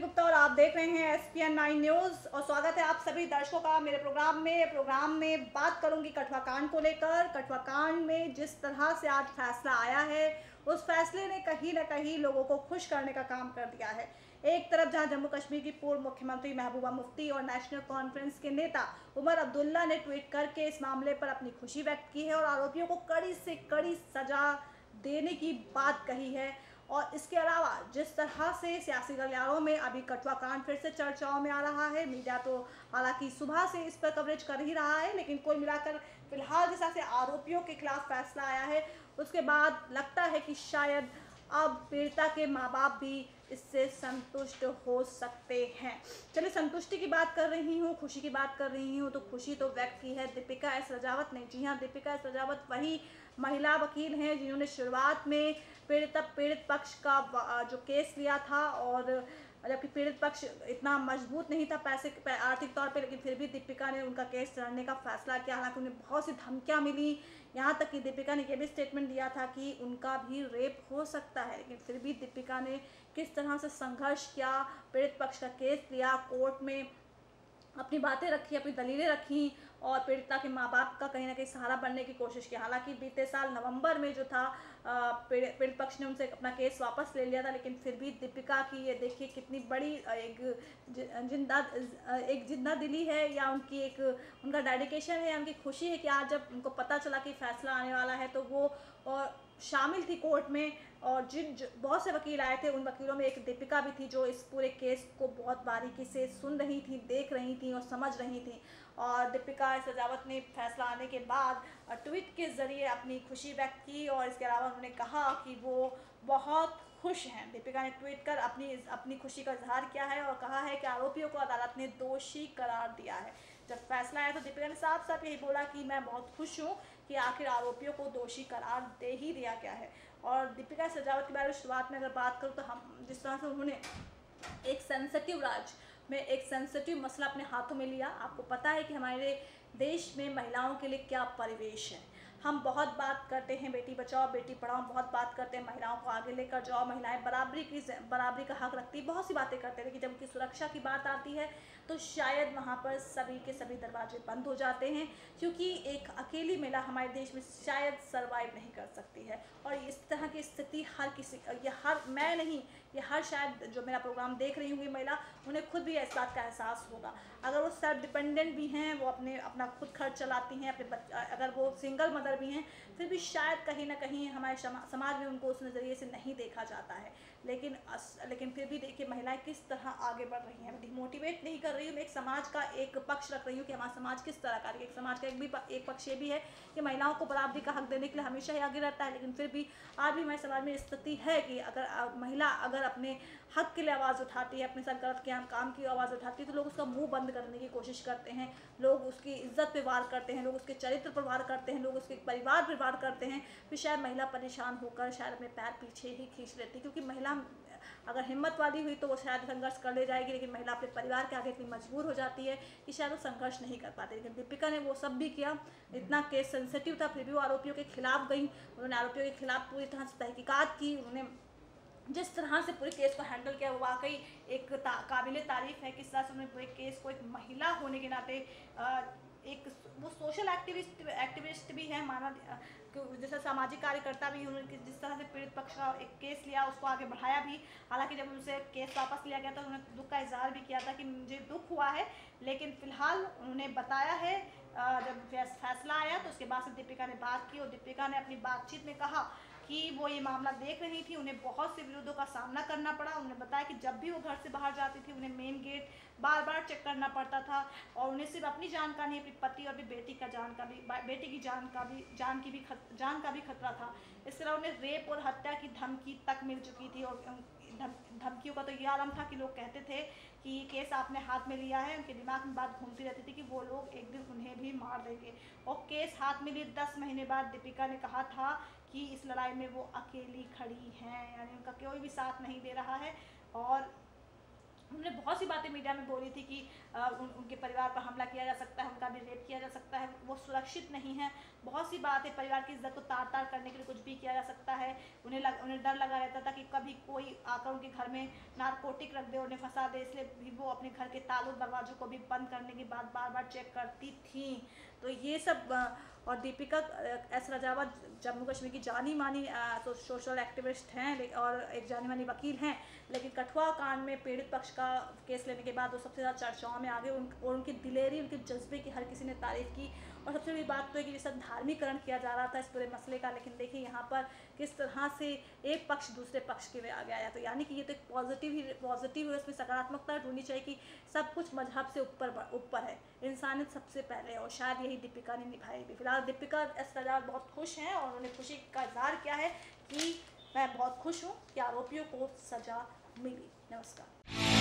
गुप्ता और आप देख रहे हैं S P N nine news और स्वागत है आप सभी दर्शकों का मेरे प्रोग्राम में। प्रोग्राम में बात करूँगी कठुआ कांड को लेकर। कठुआ कांड में जिस तरह से आज फैसला आया है, उस फैसले ने कहीं ना कहीं लोगों को खुश करने का काम कर दिया है। एक तरफ़ जहाँ जम्मू कश्मीर की पूर्व मुख्यमंत्री महबूबा मुफ्ती और नेशनल कॉन्फ्रेंस के नेता उमर अब्दुल्ला ने ट्वीट करके इस मामले पर अपनी खुशी व्यक्त की है और आरोपियों को कड़ी से कड़ी सजा देने की बात कही है। और इसके अलावा, जिस तरह से सियासी गलियारों में अभी कठुआ कांड फिर से चर्चाओं में आ रहा है, मीडिया तो हालाँकि सुबह से इस पर कवरेज कर ही रहा है, लेकिन कोई मिलाकर फ़िलहाल जिस तरह से आरोपियों के खिलाफ फैसला आया है, उसके बाद लगता है कि शायद अब पीड़िता के माँ बाप भी इससे संतुष्ट हो सकते हैं। चलिए, संतुष्टि की बात कर रही हूँ, खुशी की बात कर रही हूँ तो खुशी तो व्यक्त की है। दीपिका एस. रजावत ने, जी हाँ दीपिका एस. रजावत वही महिला वकील हैं जिन्होंने शुरुआत में पीड़ित पीड़ित पक्ष का जो केस लिया था और जबकि पीड़ित पक्ष इतना मज़बूत नहीं था पैसे आर्थिक तौर पे, लेकिन फिर भी दीपिका ने उनका केस लड़ने का फैसला किया। हालाँकि उन्हें बहुत सी धमकियाँ मिली। यहाँ तक कि दीपिका ने यह भी स्टेटमेंट दिया था कि उनका भी रेप हो सकता है, लेकिन फिर भी दीपिका ने किस तरह से संघर्ष किया, पीड़ित पक्ष का केस लिया कोर्ट में अपनी बातें रखी, अपनी दलीलें रखी और पीड़िता के माँ बाप का कहीं ना कहीं सहारा बनने की कोशिश की। हालाँकि बीते साल नवंबर में जो था पीड़ित पक्ष ने उनसे अपना केस वापस ले लिया था, लेकिन फिर भी दीपिका की ये देखिए कितनी बड़ी एक ज़िंदा एक ज़िंदा दिली है या उनकी एक, उनका डेडिकेशन है उनकी खुशी है कि आज जब उनको पता चला कि फैसला आने वाला है तो वो और शामिल थी कोर्ट में और जिन बहुत से वकील आए थे, उन वकीलों में एक दीपिका भी थी जो इस पूरे केस को बहुत बारीकी से सुन रही थी, देख रही थी और समझ रही थी। और दीपिका सजावत ने फैसला आने के बाद ट्वीट के ज़रिए अपनी खुशी व्यक्त की और इसके अलावा उन्होंने कहा कि वो बहुत खुश हैं। दीपिका ने ट्वीट कर अपनी अपनी खुशी का इजहार किया है और कहा है कि आरोपियों को अदालत ने दोषी करार दिया है। जब फैसला आया तो दीपिका ने साफ़ साफ़ यही बोला कि मैं बहुत खुश हूँ कि आखिर आरोपियों को दोषी करार दे ही दिया गया है। और दीपिका सजावट के बारे में शुरुआत में अगर बात करूँ तो हम, जिस तरह से उन्होंने एक सेंसिटिव राज में एक सेंसिटिव मसला अपने हाथों में लिया, आपको पता है कि हमारे देश में महिलाओं के लिए क्या परिवेश है। हम बहुत बात करते हैं, बेटी बचाओ, बेटी पढ़ाओ बहुत बात करते हैं, महिलाओं को आगे लेकर जाओ, महिलाएँ बराबरी की बराबरी का हक रखती बहुत सी बातें करते हैं, लेकिन जब उनकी सुरक्षा की बात आती है तो शायद वहाँ पर सभी के सभी दरवाजे बंद हो जाते हैं, क्योंकि एक अकेली महिला हमारे देश में शायद सर्वाइव नहीं कर सकती है। और इस तरह की स्थिति हर किसी ये हर, मैं नहीं, ये हर शायद जो मेरा प्रोग्राम देख रही होंगी महिला, उन्हें खुद भी इस बात का एहसास होगा। अगर वो सेल्फ डिपेंडेंट भी हैं, वो अपने, अपना खुद खर्च चलाती हैं, अपने अगर वो सिंगल मदर भी हैं, फिर भी शायद कहीं ना कहीं हमारे समाज में उनको उस नज़रिए से नहीं देखा जाता है। लेकिन लेकिन फिर भी देखिए महिलाएँ किस तरह आगे बढ़ रही हैं। मैं डिमोटिवेट नहीं कर रही हूँ, मैं एक समाज का एक पक्ष रख रही हूँ कि हमारा समाज किस तरह का एक समाज का एक भी एक पक्ष ये भी है कि महिलाओं को बराबरी का हक देने के लिए हमेशा ही आगे रहता है, लेकिन फिर भी आज भी हमारे समाज में स्थिति है कि अगर महिला अगर अपने हक के लिए आवाज़ उठाती है, अपने सर गलत के काम की आवाज़ उठाती है तो लोग उसका मुँह बंद करने की कोशिश करते हैं। लोग उसकी इज़्ज़त पे वार करते हैं, लोग उसके चरित्र पर वार करते हैं, लोग उसके परिवार पर वार करते हैं फिर शायद महिला परेशान होकर शायद अपने पैर पीछे ही खींच लेती है क्योंकि महिला अगर हिम्मत वाली हुई तो वो शायद संघर्ष कर ले जाएगी लेकिन महिला अपने परिवार के आगे इतनी मजबूर हो जाती है कि शायद वो संघर्ष नहीं कर पाती। लेकिन दीपिका ने वो सब भी किया इतना केस सेंसिटिव था फिर भी वो आरोपियों के खिलाफ गई उन्होंने आरोपियों के खिलाफ पूरी तरह से तहकीकात की उन्होंने जिस तरह से पूरे केस को हैंडल किया वो वाकई एक ता, काबिल तारीफ़ है किस तरह से उन्होंने पूरे केस को एक महिला होने के नाते एक वो सोशल एक्टिविस्ट एक्टिविस्ट भी है, माना जैसे सामाजिक कार्यकर्ता भी उन्होंने जिस तरह से पीड़ित पक्ष का एक केस लिया, उसको आगे बढ़ाया भी। हालाँकि जब उनसे केस वापस लिया गया तो उन्होंने दुख का इजहार भी किया था कि मुझे दुख हुआ है, लेकिन फ़िलहाल उन्होंने बताया है जब फैसला आया तो उसके बाद से दीपिका ने बात की और दीपिका ने अपनी बातचीत में कहा कि वो ये मामला देख रही थी उन्हें बहुत से विरोधों का सामना करना पड़ा। उन्हें बताया कि जब भी वो घर से बाहर जाती थी उन्हें मेन गेट बार बार चेक करना पड़ता था और उन्हें सिर्फ़ अपनी जान का नहीं अपनी पति और अपनी बेटी का जान का भी बेटी की जान का भी जान की भी खत, जान का भी खतरा था। इस तरह उन्हें रेप और हत्या की धमकी तक मिल चुकी थी और धमकियों का तो ये आलम था कि लोग कहते थे कि ये केस आपने हाथ में लिया है, उनके दिमाग में बात घूमती रहती थी कि वो लोग एक दिन उन्हें भी मार देंगे। और केस हाथ में लिए दस महीने बाद दीपिका ने कहा था कि इस लड़ाई में वो अकेली खड़ी हैं, यानी उनका कोई भी साथ नहीं दे रहा है। और बहुत सी बातें मीडिया में बोली थी कि आ, उन, उनके परिवार पर हमला किया जा सकता है उनका भी रेप किया जा सकता है वो सुरक्षित नहीं है। बहुत सी बातें परिवार की इज़्ज़त को तार तार करने के लिए कुछ भी किया जा सकता है। उन्हें लग, उन्हें डर लगा रहता था कि कभी कोई आकर उनके घर में नारकोटिक रख दे उन्हें फंसा दे इसलिए भी वो अपने घर के तालों दरवाजों को भी बंद करने की बात बार बार चेक करती थी। तो ये सब और दीपिका एस रजावत जम्मू कश्मीर की जानी मानी तो सोशल एक्टिविस्ट हैं और एक जानी मानी वकील हैं लेकिन कठुआ कांड में पीड़ित पक्ष का केस लेने के बाद वो सबसे ज़्यादा चर्चाओं में आ गए उन, और उनकी दिलेरी उनके जज्बे की हर किसी ने तारीफ़ की। और सबसे बड़ी बात तो है कि जैसा धार्मिकरण किया जा रहा था इस पूरे मसले का लेकिन देखिए यहाँ पर किस तरह से एक पक्ष दूसरे पक्ष के में आ गया तो यानी कि ये तो एक पॉजिटिव ही पॉजिटिव है उसमें सकारात्मकता ढूंढनी चाहिए कि सब कुछ मज़हब से ऊपर ऊपर है इंसानियत सबसे पहले और शायद यही दीपिका ने निभाई भी। फ़िलहाल दीपिका एस बहुत खुश हैं और उन्होंने खुशी का इजहार किया है कि मैं बहुत खुश हूँ कि आरोपियों को सज़ा मिली। नमस्कार।